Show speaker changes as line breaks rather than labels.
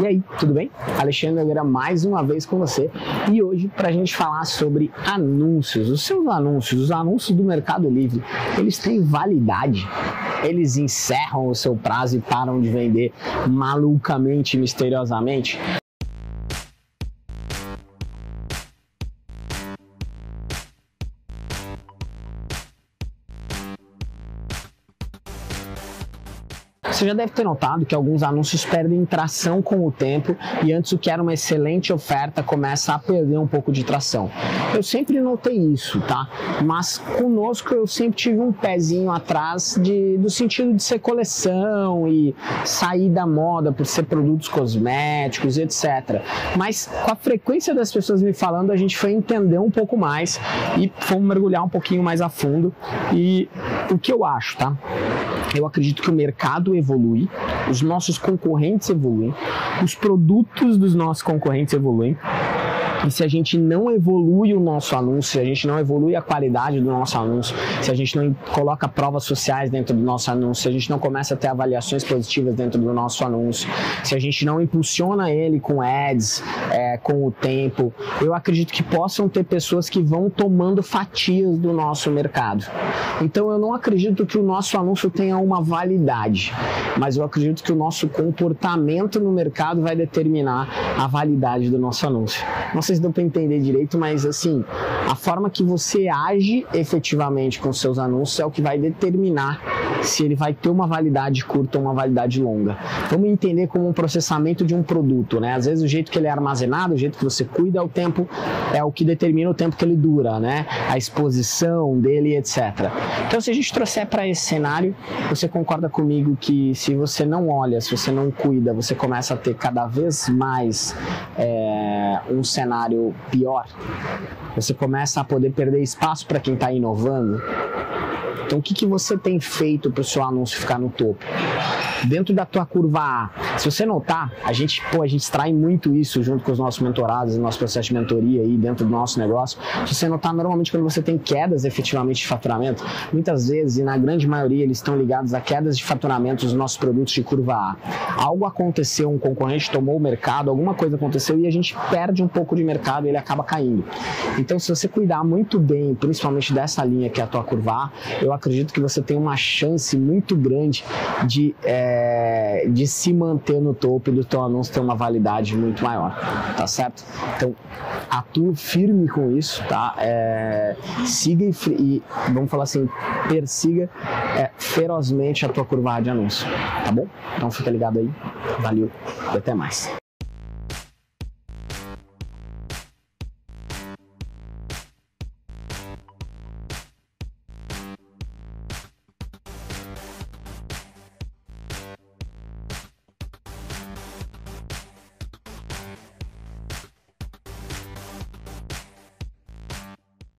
E aí, tudo bem? Alexandre Nogueira mais uma vez com você e hoje para a gente falar sobre anúncios. Os seus anúncios, os anúncios do Mercado Livre, eles têm validade? Eles encerram o seu prazo e param de vender malucamente, misteriosamente? Você já deve ter notado que alguns anúncios perdem tração com o tempo e antes o que era uma excelente oferta começa a perder um pouco de tração. Eu sempre notei isso, tá? Mas conosco eu sempre tive um pezinho atrás de, do sentido de ser coleção e sair da moda por ser produtos cosméticos, etc. Mas com a frequência das pessoas me falando, a gente foi entender um pouco mais e fomos mergulhar um pouquinho mais a fundo. E o que eu acho, tá? Eu acredito que o mercado evolui, os nossos concorrentes evoluem, os produtos dos nossos concorrentes evoluem. E se a gente não evolui o nosso anúncio, se a gente não evolui a qualidade do nosso anúncio, se a gente não coloca provas sociais dentro do nosso anúncio, se a gente não começa a ter avaliações positivas dentro do nosso anúncio, se a gente não impulsiona ele com ads, é, com o tempo, eu acredito que possam ter pessoas que vão tomando fatias do nosso mercado. Então eu não acredito que o nosso anúncio tenha uma validade, mas eu acredito que o nosso comportamento no mercado vai determinar a validade do nosso anúncio. Se deu para entender direito, mas assim, a forma que você age efetivamente com seus anúncios é o que vai determinar se ele vai ter uma validade curta ou uma validade longa. Vamos entender como um processamento de um produto, né? Às vezes o jeito que ele é armazenado, o jeito que você cuida, é o tempo é o que determina o tempo que ele dura, né? A exposição dele, etc. Então, se a gente trouxer para esse cenário, você concorda comigo que se você não olha, se você não cuida, você começa a ter cada vez mais é, um cenário pior. Você começa a poder perder espaço para quem está inovando. Então, o que, que você tem feito para o seu anúncio ficar no topo? Dentro da tua curva A, se você notar, a gente, pô, a gente extrai muito isso junto com os nossos mentorados, no nosso processo de mentoria aí dentro do nosso negócio. Se você notar, normalmente quando você tem quedas efetivamente de faturamento, muitas vezes, e na grande maioria, eles estão ligados a quedas de faturamento dos nossos produtos de curva A. Algo aconteceu, um concorrente tomou o mercado, alguma coisa aconteceu e a gente perde um pouco de mercado e ele acaba caindo. Então, se você cuidar muito bem, principalmente dessa linha que é a tua curva A, eu acredito que você tem uma chance muito grande de, é, de se manter no topo do teu anúncio ter uma validade muito maior, tá certo? Então, atue firme com isso, tá? É, siga e, e, vamos falar assim, persiga é, ferozmente a tua curva de anúncio, tá bom? Então fica ligado aí, valeu e até mais.